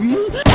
vi.